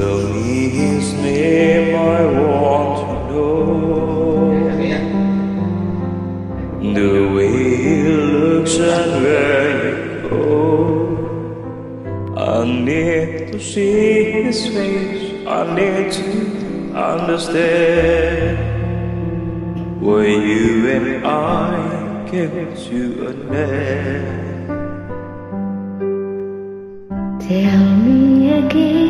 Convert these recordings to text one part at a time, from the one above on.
Tell me his name, I want to know. The way he looks and where you go. I need to see his face, I need to understand. Where you and I came to an end. Tell me again.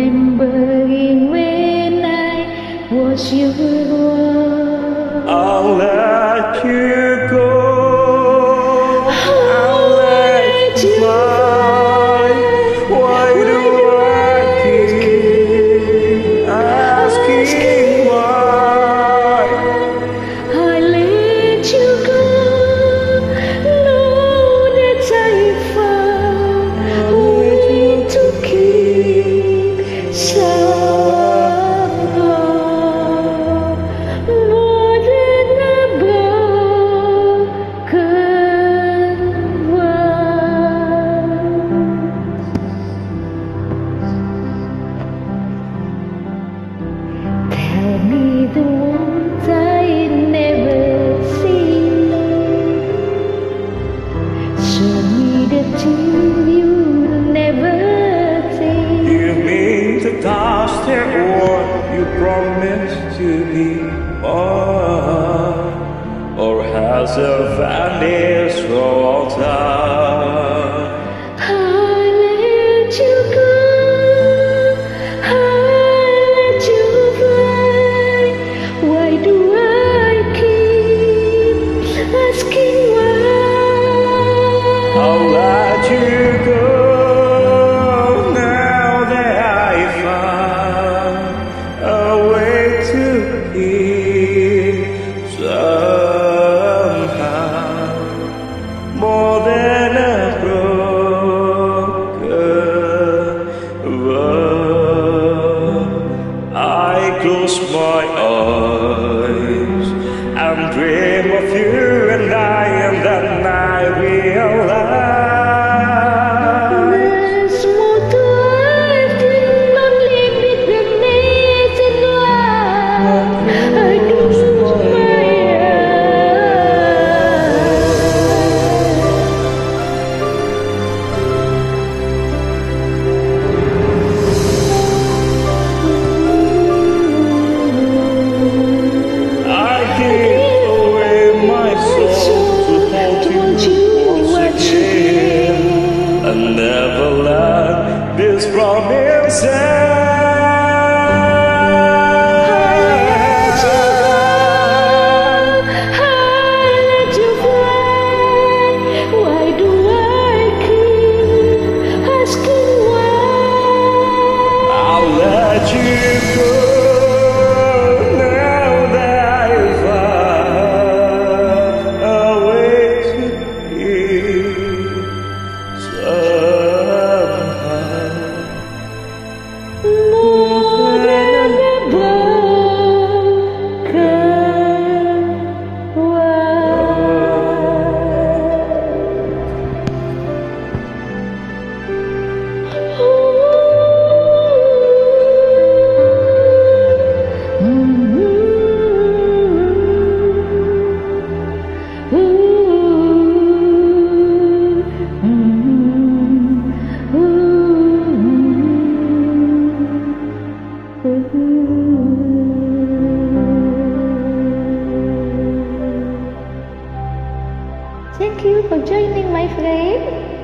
remembering when I was your one. I'll let you. Or you promised to be more Or has a vanished water for. himself. Thank you for joining my friend.